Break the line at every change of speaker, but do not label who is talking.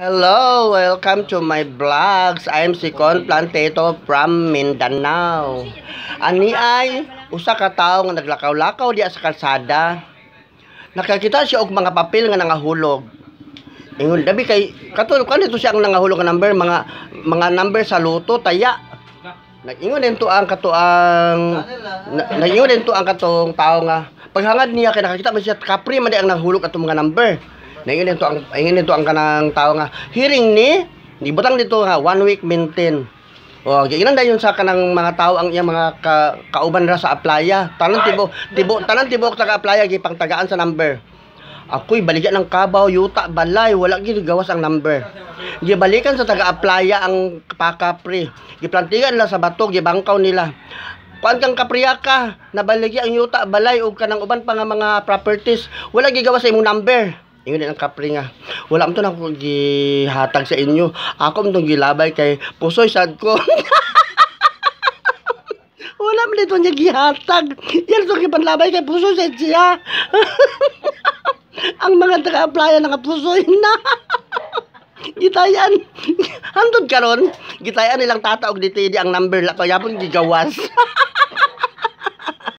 Hello, welcome to my vlogs. I am Sikon Planteto from Mindanao. Ani ay usa ka tawo nga naglakaw-lakaw diya sa kalsada. Nakakita siya og mga papel nga nangahulog. Ingon dabi kay katul kan ito siya ang nangahulog nga number mga mga number sa luto taya. Nag-ingon din ang katuang na- nag-ingon din to ang katong tawo nga paghangad niya kay nakakita man siya kapri man di ang nahulog atong mga number. Nangin dito ang ingin dito ang kanang tao nga hearing ni ibutang dito nga one week maintain. O giinan dayon sa kanang mga tao ang iyang mga ka, kauban ra sa aplaya. Tanan tibo tibo tanan tibok sa aplaya gipang tagaan sa number. Ako'y baligyan ng kabaw, yuta, balay, wala gid gawas ang number. Gibalikan sa taga-aplaya ang pakapri. Giplantigan nila sa bato, gibangkaw nila. Kuan kang kapriya ka, nabaligi ang yuta, balay, ug kanang uban pa nga mga properties, wala gigawas sa imong number. Ingon ang kapri nga. Wala mo to na gihatag sa inyo. Ako itong gilabay kay pusoy sad ko. Wala mo dito niya gihatag. Yan ito kipanlabay kay pusoy sad siya. ang mga taga-applya nakapusoy na. Gitayan. Handod karon, gitayan nilang tataog dito di ang number la kaya pun gigawas.